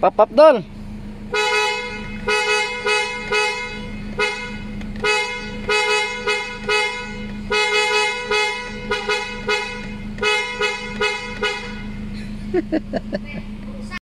Pop-up doll.